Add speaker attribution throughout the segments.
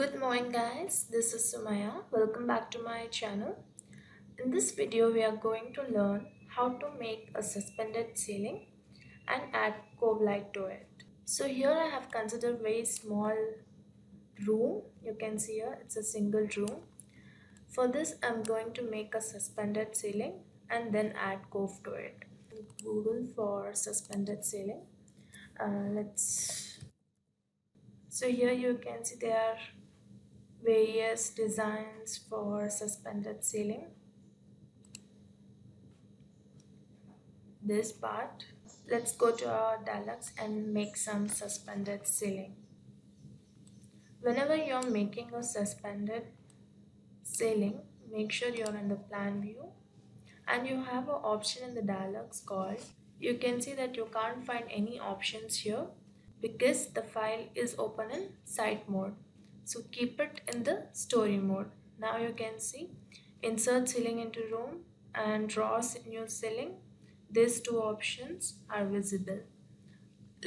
Speaker 1: Good morning guys, this is Sumaiya. Welcome back to my channel. In this video we are going to learn how to make a suspended ceiling and add cove light to it. So here I have considered very small room. You can see here it's a single room. For this I'm going to make a suspended ceiling and then add cove to it. Google for suspended ceiling. Uh, let's so here you can see there are various designs for suspended ceiling. This part let's go to our DIALux and make some suspended ceiling. Whenever you're making a suspended ceiling make sure you're in the plan view. And you have an option in the DIALux called you can see that you can't find any options here because the file is open in site mode so keep it in the story mode. Now you can see insert ceiling into room and draw new ceiling. These two options are visible.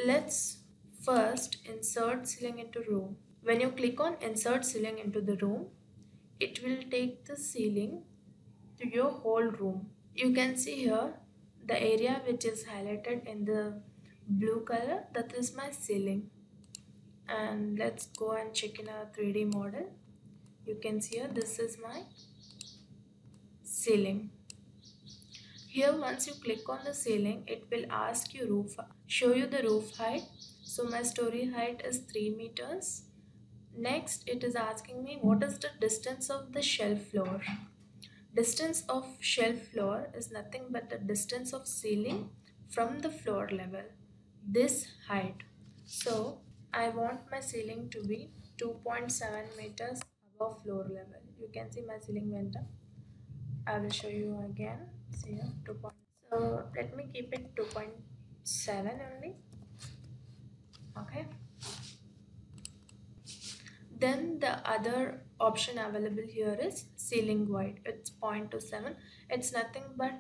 Speaker 1: Let's first insert ceiling into room. When you click on insert ceiling into the room it will take the ceiling to your whole room. You can see here the area which is highlighted in the blue color that is my ceiling and let's go and check in our 3d model. You can see here this is my ceiling. Here once you click on the ceiling it will ask you roof show you the roof height. So my story height is 3 meters. Next it is asking me what is the distance of the shelf floor? Distance of shelf floor is nothing but the distance of ceiling from the floor level. This height. So I want my ceiling to be 2.7 meters above floor level. You can see my ceiling went up. I will show you again. See here, 2. So let me keep it 2.7 only. Okay. Then the other option available here is ceiling height. It's 0.27. It's nothing but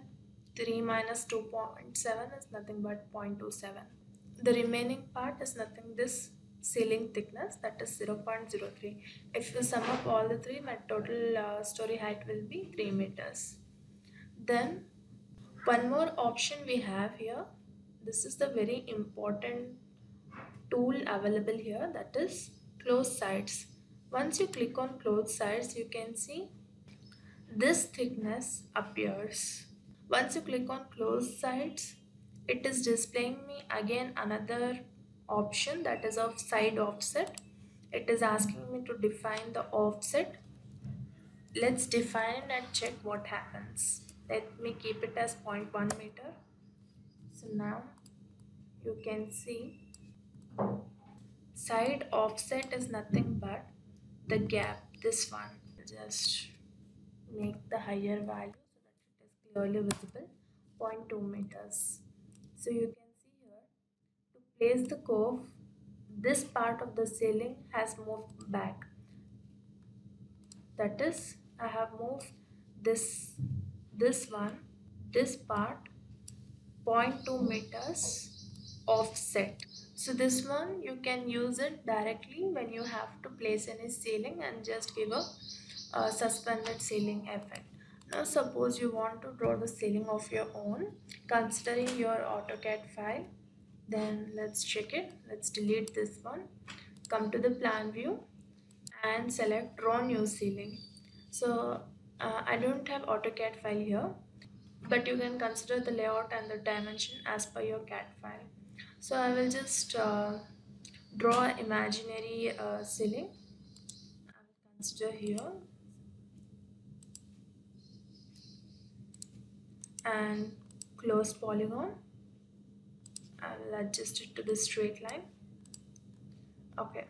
Speaker 1: 3 minus 2.7 is nothing but 0.27. The remaining part is nothing. This ceiling thickness that is 0.03 if you sum up all the three my total uh, story height will be 3 meters. Then one more option we have here. This is the very important tool available here that is close sides. Once you click on close sides you can see this thickness appears. Once you click on close sides it is displaying me again another option that is of side offset. It is asking me to define the offset. Let's define and check what happens. Let me keep it as 0.1 meter. So now you can see side offset is nothing but the gap this one. Just make the higher value so that it is clearly visible. 0.2 meters. So you can place the cove, this part of the ceiling has moved back. That is, I have moved this, this one, this part 0.2 meters offset. So this one you can use it directly when you have to place any ceiling and just give a, a suspended ceiling effect. Now suppose you want to draw the ceiling of your own considering your AutoCAD file then let's check it. Let's delete this one. Come to the plan view and select draw new ceiling. So uh, I don't have AutoCAD file here but you can consider the layout and the dimension as per your CAD file. So I will just uh, draw imaginary uh, ceiling. Will consider here. And close polygon I will adjust it to the straight line. Okay.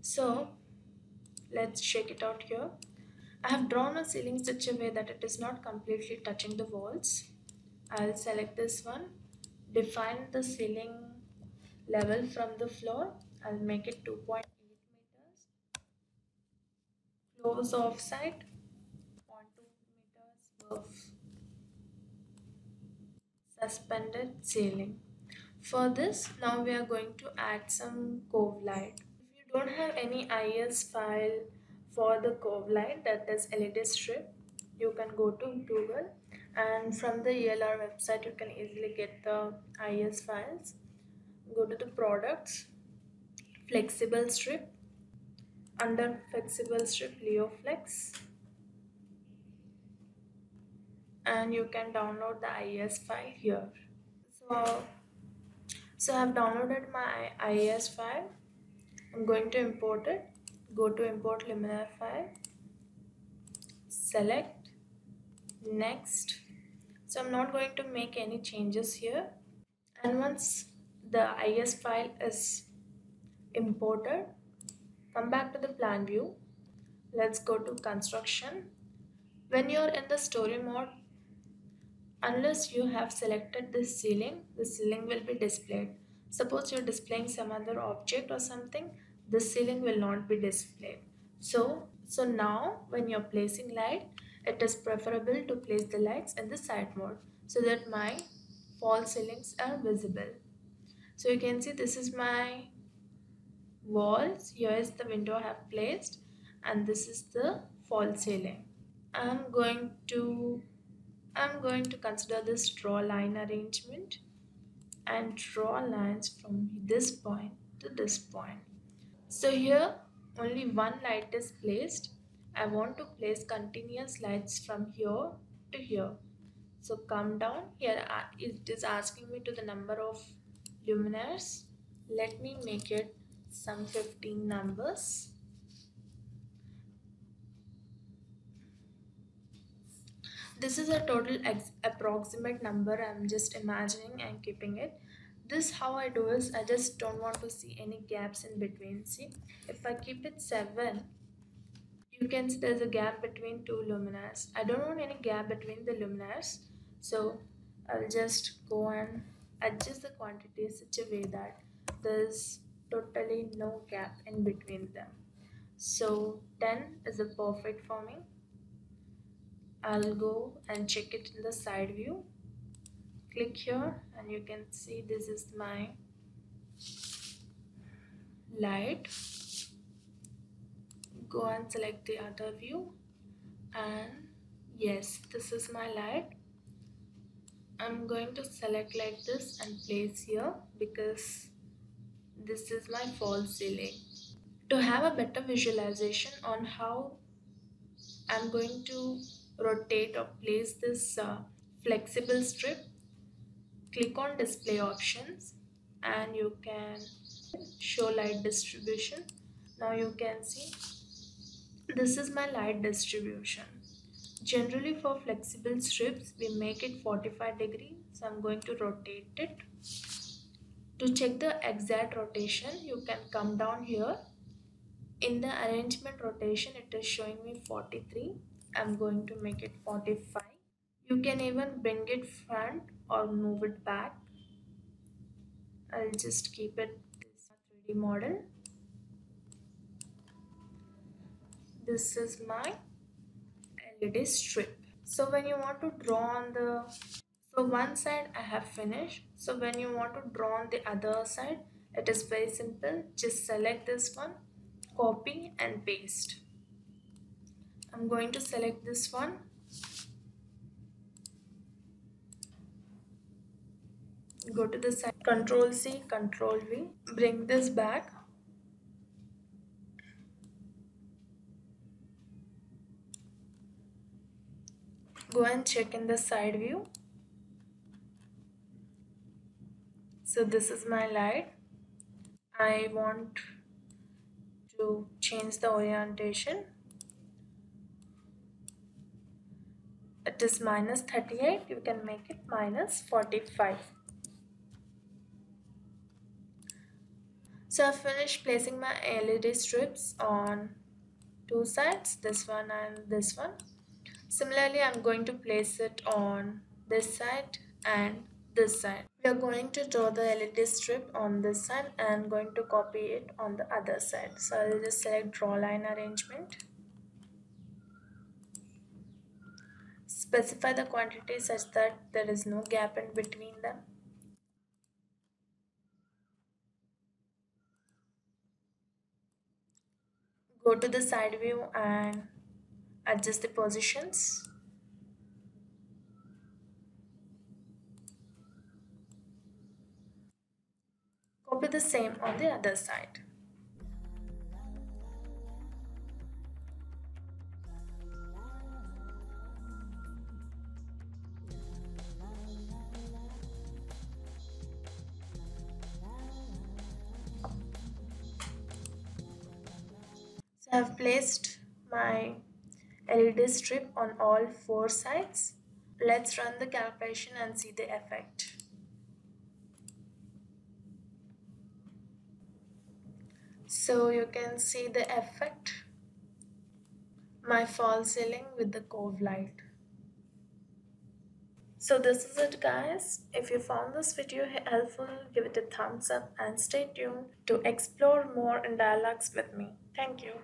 Speaker 1: So let's check it out here. I have drawn a ceiling such a way that it is not completely touching the walls. I'll select this one define the ceiling level from the floor. I'll make it 2.8 meters. Close offset 0.2 meters above suspended ceiling for this, now we are going to add some cove light. If you don't have any IES file for the cove light that is LED strip, you can go to Google and from the ELR website you can easily get the IES files. Go to the products, flexible strip, under flexible strip Leoflex and you can download the IES file here. So, so I have downloaded my IES file. I'm going to import it. Go to import luminaire file. Select. Next. So I'm not going to make any changes here. And once the IES file is imported come back to the plan view. Let's go to construction. When you're in the story mode unless you have selected the ceiling the ceiling will be displayed Suppose you're displaying some other object or something, the ceiling will not be displayed. So, so now when you're placing light, it is preferable to place the lights in the side mode so that my false ceilings are visible. So you can see this is my walls. Here is the window I have placed and this is the false ceiling. I'm going to I'm going to consider this draw line arrangement and draw lines from this point to this point. So here only one light is placed. I want to place continuous lights from here to here. So come down here uh, it is asking me to the number of luminaires. Let me make it some 15 numbers. This is a total approximate number i'm just imagining and keeping it. This how i do is i just don't want to see any gaps in between. See if i keep it 7 you can see there's a gap between two luminaires. I don't want any gap between the luminaires so i'll just go and adjust the quantity such a way that there's totally no gap in between them. So 10 is a perfect for me I'll go and check it in the side view. Click here and you can see this is my light. Go and select the other view. And yes this is my light. I'm going to select like this and place here because this is my false ceiling. To have a better visualization on how I'm going to rotate or place this uh, flexible strip. Click on display options and you can show light distribution. Now you can see this is my light distribution. Generally for flexible strips we make it 45 degree so i'm going to rotate it. To check the exact rotation you can come down here. In the arrangement rotation it is showing me 43 I'm going to make it 45 you can even bring it front or move it back. I'll just keep it this 3D model. This is my LED strip. So when you want to draw on the so one side I have finished. So when you want to draw on the other side it is very simple. Just select this one copy and paste I'm going to select this one. Go to the side. Control C control V. Bring this back. Go and check in the side view. So this is my light. I want to change the orientation it is minus 38 you can make it minus 45 so I finished placing my LED strips on two sides this one and this one. Similarly I'm going to place it on this side and this side. We are going to draw the LED strip on this side and going to copy it on the other side. So I'll just select draw line arrangement Specify the quantity such that there is no gap in between them. Go to the side view and adjust the positions. Copy the same on the other side. So I've placed my LED strip on all four sides. Let's run the calculation and see the effect. So you can see the effect my false ceiling with the cove light. So this is it guys. If you found this video helpful, give it a thumbs up and stay tuned to explore more in DIALux with me. Thank you.